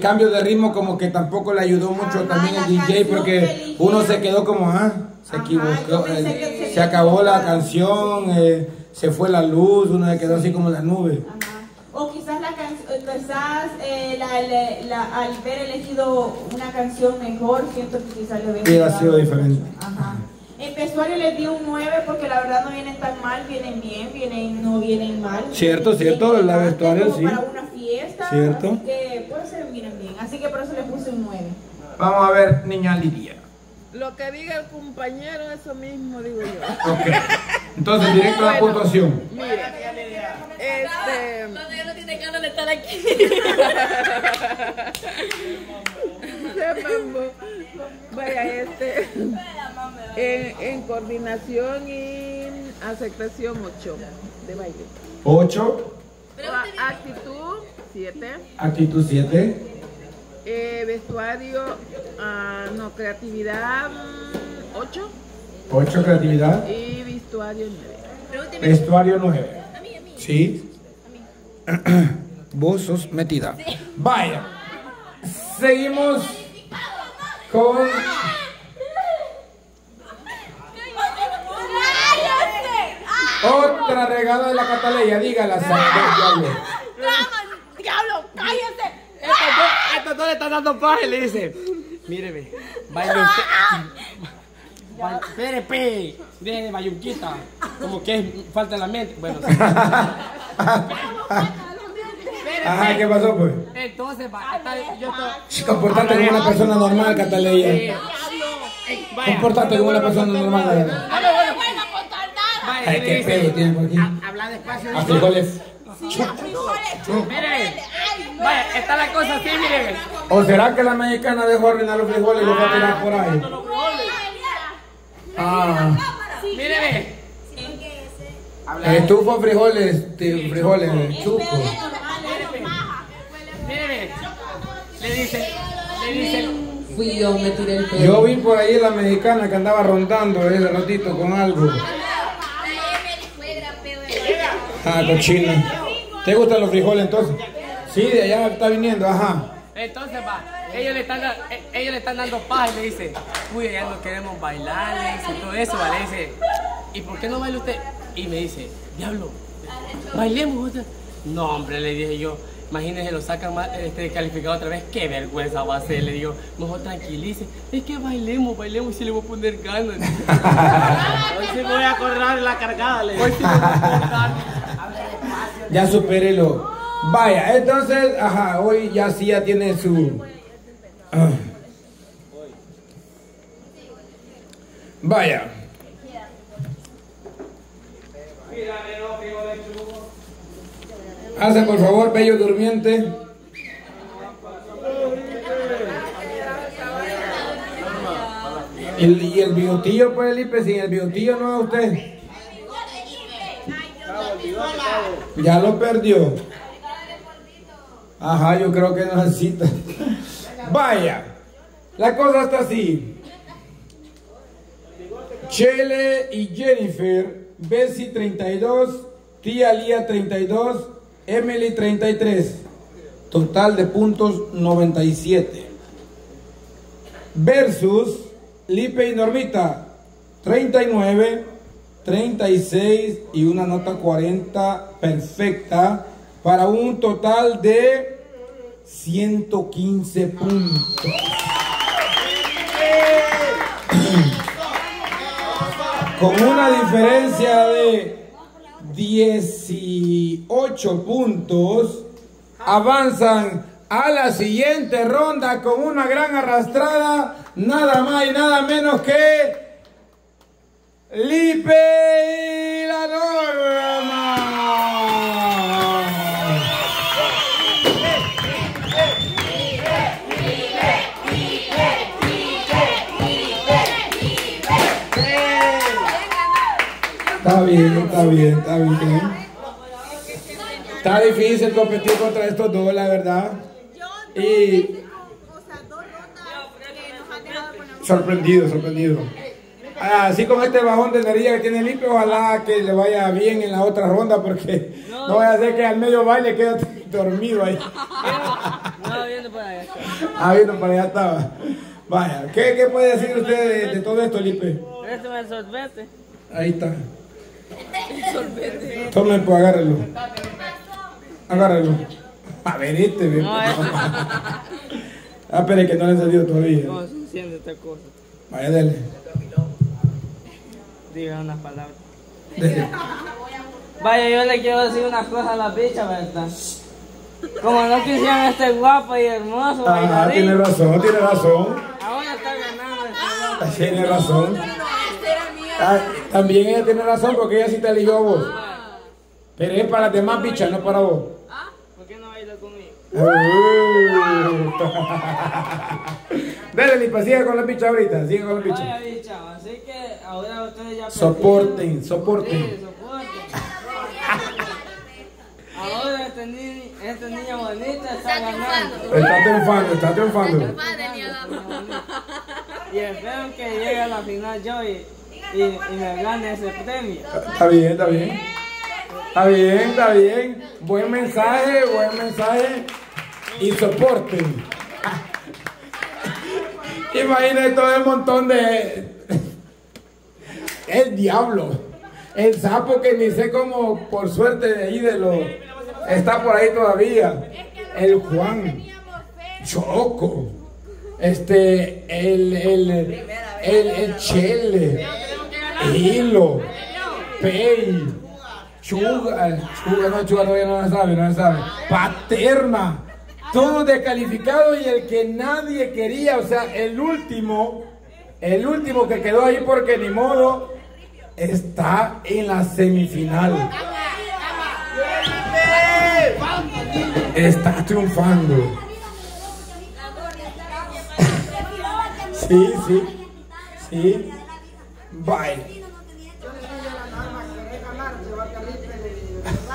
cambio de ritmo como que tampoco le ayudó mucho Ajá, también el DJ porque uno se quedó como, ah, se Ajá, equivocó, eh, se se acabó la canción, eh, se fue la luz, uno se quedó así como en la nube. Ajá. O quizás la quizás eh, la- la- la- al ver elegido una canción mejor, siento que quizás le hubiera sido diferente. Ajá. En vestuario les di un 9 porque la verdad no vienen tan mal, vienen bien, vienen, no vienen mal. Cierto, Vienen cierto, la vestuario, sí. Para una fiesta, Cierto. así que puede ser vienen bien. Así que por eso les puse un 9. Vamos a ver, niña Lidia. Lo que diga el compañero, eso mismo digo yo. Ok. Entonces, directo a la puntuación. Mire, este. no tiene ganas de estar aquí. Vaya, este. En, en coordinación y aceptación 8 de baile. 8, A- Actitud 7. actitud 7, Eh, vestuario, ah, no, creatividad 8 8 creatividad, y vestuario 9. vestuario 9. Sí. Vos sos metida. Vaya. Seguimos con otra regada de la cataleya. Dígala, Santiago. Dos le están dando paja y le dice, míreme, baile usted. Ba- deje de bayunquita, como que es falta de la mente. Bueno, sí. Ajá, ¿qué pasó, pues? Entonces, va, está- yo estoy... Comportate como una persona normal, Cataleya. Comportate como una persona normal. Ay, qué pedo tiene por aquí. "Ha- Habla despacio. A frijoles. Mire, vaya, está la cosa así, mire. ¿O será que la mexicana dejó arruinar los frijoles y los va a tirar por ahí? Ah, Mire, estufa frijoles, frijoles, chuco. mire. Le dice, le dice, Fui yo, me tiré el pelo. Yo vi por ahí la mexicana que andaba rondando ese ratito con algo. Ah, cochina. ¿Te gustan los frijoles entonces? Sí, de allá está viniendo, ajá. Entonces va, ellos le están, eh, ellos le están dando paja y le dice, uy, ya no queremos bailar, le dice, todo eso, ¿vale? Le dice, ¿y por qué no baila usted? Y me dice, diablo, bailemos otra. No, hombre, le dije yo, imagínense, lo sacan mal, este, calificado otra vez, qué vergüenza va a ser, le digo, mejor tranquilice, es que bailemos, bailemos y si le voy a poner ganas. Hoy sí me voy a acordar la cargada, le digo. Hoy sí me voy a acordar. Ya supérelo. Vaya, entonces, ajá, hoy ya sí ya tiene su. Ah. Vaya. Hace por favor, bello durmiente. Y el, bigotillo, pues, Lipe, sin el bigotillo no a usted. Ya lo perdió. Ajá, yo creo que necesita. Vaya, la cosa está así. Chele y Jennifer, Bessie 32, Tía Lía 32, Emily 33. Total de puntos 97. Versus Lipe y Normita 39, 36 y una nota 40 perfecta para un total de 115 puntos. Con una diferencia de 18 puntos, avanzan a la siguiente ronda con una gran arrastrada, nada más y nada menos que Lipe y la Norma. Está bien, está bien, está bien. Está difícil competir contra estos dos, la verdad. Y sorprendido, sorprendido. Así con este bajón de energía que tiene Lipe, ojalá que le vaya bien en la otra ronda porque no, voy a hacer que al medio baile quede dormido ahí. Estaba viendo para allá. Ah, viendo para allá estaba. Vaya, ¿qué, qué puede decir usted de, de todo esto, Lipe? Este sorbete. Ahí está. Tomen, pues agárrelo. Agárrelo. A ver, este. No, es- Ah, pero es que no le salió todavía. ¿Cómo se enciende esta cosa? Vaya, dele. Diga unas palabras. Vaya, yo le quiero decir una cosa a la bicha, ¿verdad? Como no quisieran este guapo y hermoso Ah, bailarín, tiene razón, tiene razón. ahora está ganando guapo. Tiene razón. Ah, también ella tiene razón porque ella sí te eligió a vos. Pero es para las demás bichas, no para vos. ¿Por qué no baila conmigo? Dale, Lipa, sigue con la bicha ahorita, sigue con la Vaya bicha. bicha, así que ahora ustedes ya Soporten, Sí, soporten. soporten. Ahora este niño, esta niña bonita está ganando. Está triunfando, está triunfando. Y espero que llegue a la final yo y, y, y me gane ese premio. Está bien, está bien. Está bien, está bien. Buen mensaje, buen mensaje. Y soporten. Imagínate todo el montón de. El diablo. El sapo que ni sé cómo, por suerte de ahí de los. Está por ahí todavía. El Juan. Choco. Este. El. El. El, el Chele. Hilo. Pei. Chuga. Chuga, no, Chuga todavía no la sabe, no la sabe. Paterna. Todos descalificados y el que nadie quería, o sea, el último, el último que quedó ahí porque ni modo, está en la semifinal. Está triunfando. Sí, sí, sí. Bye.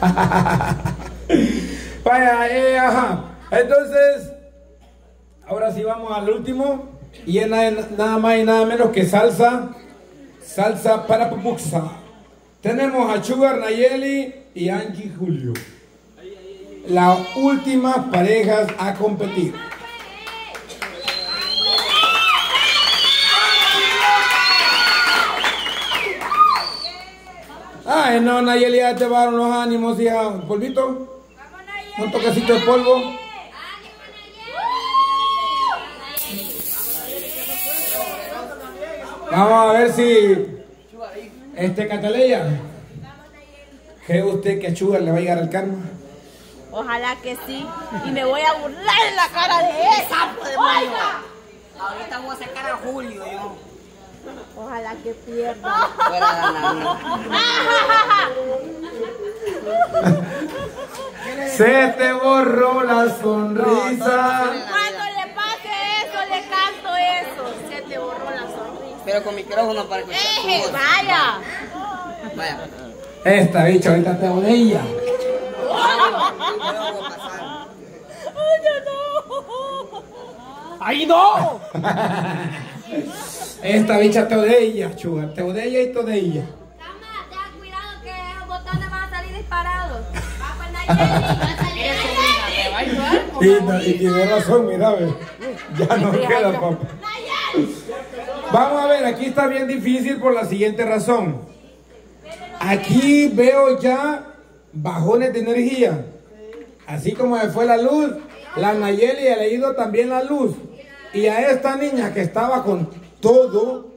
Vaya, eh, ajá. Entonces, ahora sí vamos al último. Y es nada, más y nada menos que salsa. Salsa para pupuxa. Tenemos a Sugar Nayeli y Angie Julio. Las últimas parejas a competir. Ay, no, Nayeli, ya te bajaron los ánimos, hija. ¿Polvito? Un toquecito de polvo. Vamos a ver si. Este Cataleya. ¿Cree usted que a Sugar le va a llegar el karma? Ojalá que sí. Y me voy a burlar en la cara de esa. Oiga. Ahorita voy a sacar a Julio yo. Ojalá que pierda. Fuera. Se te borró la sonrisa le pase eso, le canto eso. Se te borró la sonrisa. Pero con micrófono para escuchar tu voz. vaya. Vaya. Esta bicha ahorita te odia. Yo voy a pasar. ¡Ay, no! Esta bicha te odia, Sugar. Te odia y te odia. Cama, ten cuidado que esos botones van a salir disparados. Va a salir Y, no- y tiene razón, mira, ve. ya no queda, papá. Vamos a ver, aquí está bien difícil por la siguiente razón. Aquí veo ya bajones de energía. Así como se fue la luz, la Nayeli ha leído también la luz. Y a esta niña que estaba con todo,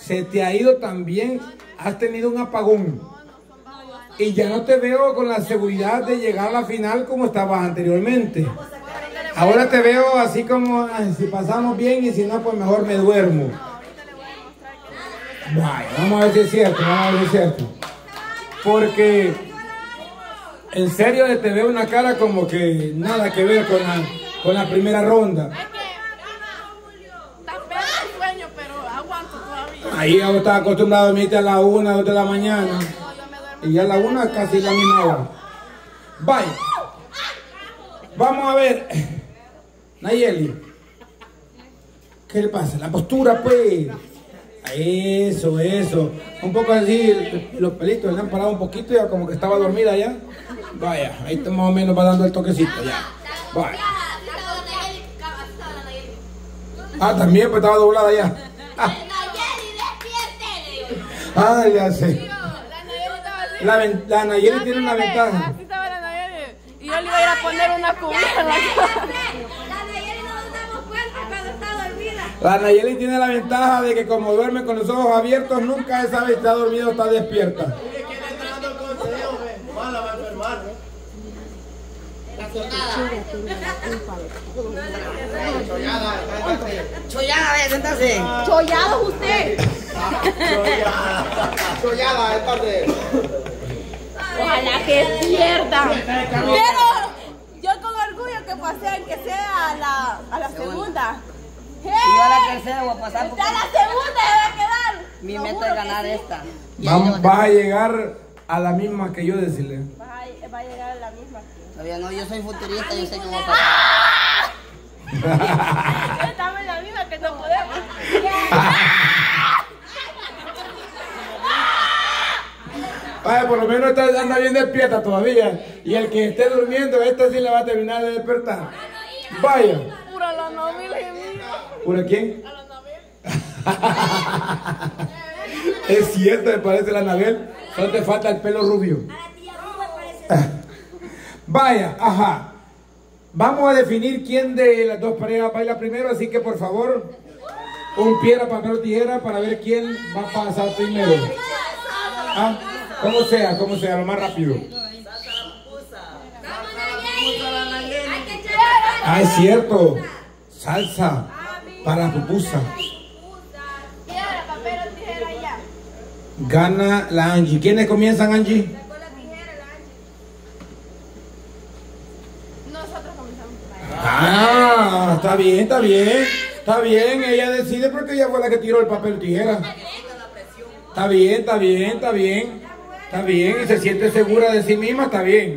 se te ha ido también, has tenido un apagón. Y ya no te veo con la seguridad de llegar a la final como estabas anteriormente. Ahora te veo así como, "Ay, si pasamos bien y si no, pues mejor me duermo. Vaya, vamos a ver si es cierto, vamos a ver si es cierto. Porque en serio te veo una cara como que nada que ver con la, con la primera ronda. Ahí estás acostumbrado a dormirte a la una, dos de la mañana. Y ya a la una es casi la misma hora. Bye. Vamos a ver. Nayeli. ¿Qué le pasa? La postura, pues. Eso, eso. Un poco así, los pelitos le han parado un poquito, ya como que estaba dormida ya. Vaya, ahí está más o menos va dando el toquecito ya. Vaya. Ah, también pues estaba doblada ya. Yo. Ah, ya sé. La Nayeli ven- la Ah, tiene una ventaja. Así estaba la Nayeli. Y yo le iba a ir a poner una cubierta La Nayeli tiene la ventaja de que como duerme con los ojos abiertos, nunca sabe si está dormida o está despierta. Chollada, ve, sentarse. Chollado usted. Soñada, es parte. Ojalá que pierda. Pero yo con orgullo que pasé, que sea a la, a la segunda. Y yo a la tercera voy a pasar porque ¡Ya la segunda se va a quedar! mi Lo meta es ganar sí. esta. Vas a llegar a la misma que yo decirle. Va a, va a llegar a la misma. Todavía no, yo soy futurista, yo sé que voy a pasar. Estamos en la misma que no podemos. Vaya, por lo menos esta anda bien despierta todavía. Y el que esté durmiendo, esta sí la va a terminar de despertar. Vaya. ¿Pura quién? A la novela. Es cierto, me parece la Anabel. Solo te falta el pelo rubio. A la tía Rubén parece. Vaya, ajá. Vamos a definir quién de las dos parejas baila primero, así que por favor, un piedra, papel o tijera para ver quién va a pasar primero. Ah, como sea, como sea, lo más rápido. Vamos, Nayeli. Hay que echar Ah, es cierto. Salsa para pupusa. Gana la Angie. ¿Quiénes comienzan, Angie. Nosotros comenzamos. Ah, está bien, está bien. Está bien, ella decide porque ella fue la que tiró el papel tijera. Está bien, está bien, está bien. Está bien y se siente segura de sí misma, está bien.